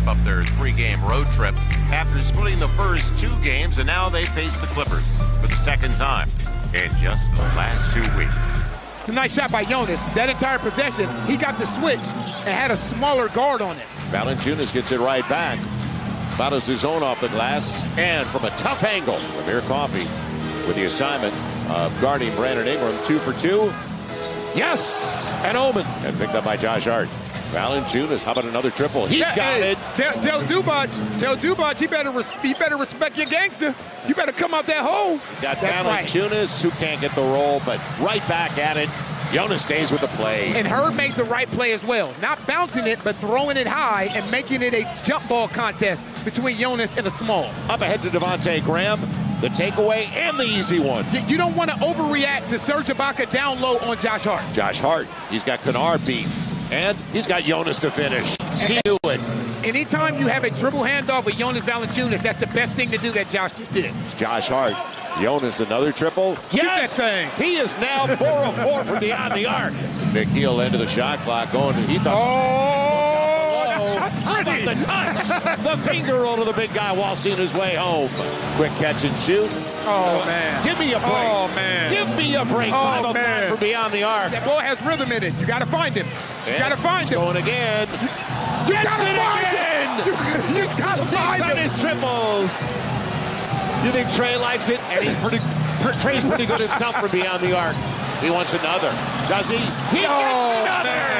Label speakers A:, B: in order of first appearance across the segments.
A: wrap up their three-game road trip after splitting the first two games, and now they face the Clippers for the second time in just the last two weeks.
B: It's a nice shot by Jonas. That entire possession, he got the switch and had a smaller guard on it.
C: Valanciunas gets it right back. Bottles his own off the glass. And from a tough angle, Amir Coffey with the assignment of guarding Brandon Ingram. Two for two. Yes! an Omen. And picked up by Josh Hart. Valanciunas, how about another triple? He's
B: Yeah,
C: got
B: hey,
C: it.
B: Tell, tell Zubac, tell Zubac, he better, res- he better respect your gangster. You better come out that hole.
C: Got
B: That's right.
C: Who can't get the roll, but right back at it. Jonas stays with the play.
B: And Herb made the right play as well. Not bouncing it, but throwing it high and making it a jump ball contest between Jonas and the small.
C: Up ahead to Devonte' Graham. The takeaway and the easy one.
B: You- don't want to overreact to Serge Ibaka down low on Josh Hart.
C: Josh Hart, he's got Kennard beat. And he's got Jonas to finish. He knew it.
B: Anytime you have a dribble handoff with Jonas Valanciunas, that's the best thing to do that Josh just did.
C: Josh Hart. Jonas another triple.
B: thing.
C: He is now 4 of 4 from beyond the arc. McNeil into the shot clock going. He thought.
B: Oh, oh
C: How about the touch? The finger roll to the big guy while seeing his way home. Quick catch and shoot.
B: Oh, man.
C: Give me a break.
B: Oh, man.
C: Give me a break.
B: Oh, man.
C: from beyond the arc.
B: That boy has rhythm in it. You got to find him. You got to find him.
C: Going again.
B: You
C: Gets it again.
B: him. You gotta
C: Six
B: find him.
C: his triples. You think Trey likes it? And he's pretty. Trey's pretty good himself from beyond the arc. He wants another. Does he? He
B: Oh,
C: gets another. Timeout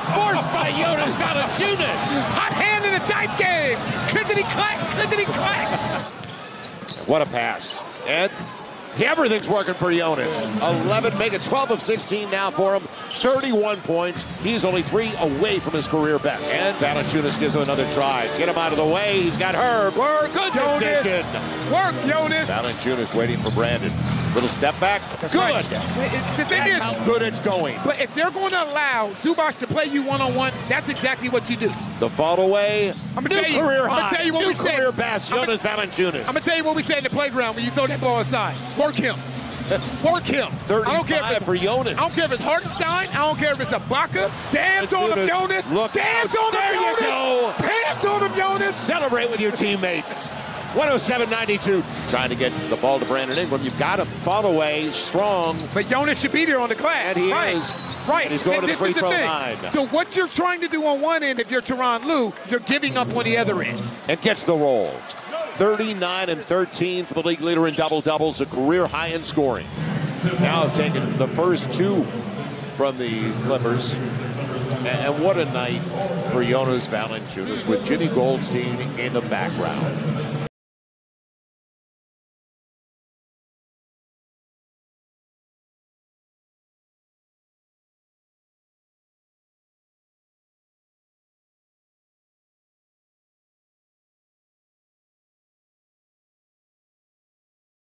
C: Clippers. Forced by Jonas Valanciunas.
B: Hot hand in the dice game. Clickety clack, clickety clack.
C: What a pass. And everything's working for Jonas. 11, make it 12 of 16 now for him. 31 points. He's only three away from his career best. And Valanciunas gives him another try. Get him out of the way. He's got Herb. Work. Good
B: Jonas.
C: decision.
B: Work, Jonas.
C: Valanciunas waiting for Brandon. Little step back.
B: That's
C: good.
B: right. The thing
C: That's
B: is,
C: how good it's going.
B: but if they're going to allow Zubac to play you one-on-one, that's exactly what you do.
C: The fall away.
B: I'm gonna
C: New
B: tell you-
C: career
B: I'm gonna
C: high.
B: tell you what
C: New
B: we said.
C: career best.
B: I'm
C: Jonas Valanciunas.
B: I'm gonna tell you what we say in the playground when you throw that ball aside. Work him. Work him. I don't care if
C: 35
B: it's,
C: for Jonas.
B: I don't care if it's Hartenstein. I don't care if it's Ibaka. Dance on him, Jonas.
C: Look
B: Dance
C: out.
B: on him,
C: There you
B: Jonas.
C: go.
B: Dance on him, Jonas.
C: Celebrate with your teammates. 107-92. Trying to get the ball to Brandon Ingram. You've got to fall away strong.
B: But Jonas should be there on the glass.
C: And he
B: right.
C: is.
B: Right.
C: And he's going to the
B: This
C: free
B: is
C: throw
B: thing.
C: line.
B: So what you're trying to do on one end, if you're Tyronn Lue, you're giving up on the other end.
C: And gets the roll. 39 and 13 for the league leader in double doubles, a career high in scoring. Now taking the first two from the Clippers. And, and what a night for Jonas Valanciunas with Jimmy Goldstein in the background.